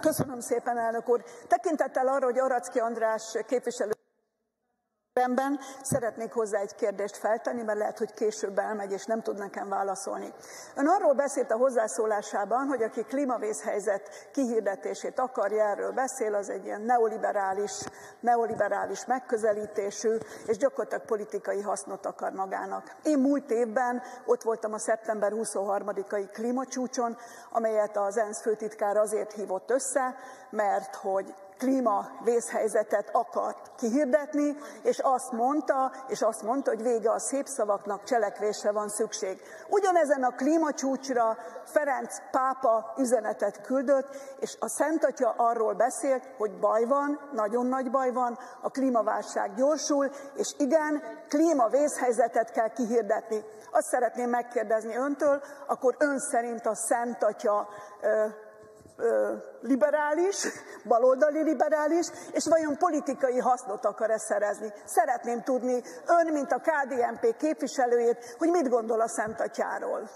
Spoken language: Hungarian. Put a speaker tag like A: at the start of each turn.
A: Köszönöm szépen, elnök úr. Tekintettel arra, hogy Aracki András képviselő Rendben, szeretnék hozzá egy kérdést feltenni, mert lehet, hogy később elmegy, és nem tud nekem válaszolni. Ön arról beszélt a hozzászólásában, hogy aki klímavészhelyzet kihirdetését akarja, erről beszél, az egy ilyen neoliberális, neoliberális megközelítésű, és gyakorlatilag politikai hasznot akar magának. Én múlt évben ott voltam a szeptember 23-ai klímacsúcson, amelyet az ENSZ főtitkár azért hívott össze, mert hogy klímavészhelyzetet akart kihirdetni, és azt mondta, és azt mondta, hogy vége a szép szavaknak, cselekvésre van szükség. Ugyanezen a klímacsúcsra Ferenc pápa üzenetet küldött, és a Szent Atya arról beszélt, hogy baj van, nagyon nagy baj van, a klímaválság gyorsul, és igen, klímavészhelyzetet kell kihirdetni. Azt szeretném megkérdezni öntől, akkor ön szerint a Szent Atya liberális, baloldali liberális, és vajon politikai hasznot akar-e szerezni. Szeretném tudni ön, mint a KDNP képviselőjét, hogy mit gondol a Szent Atyáról.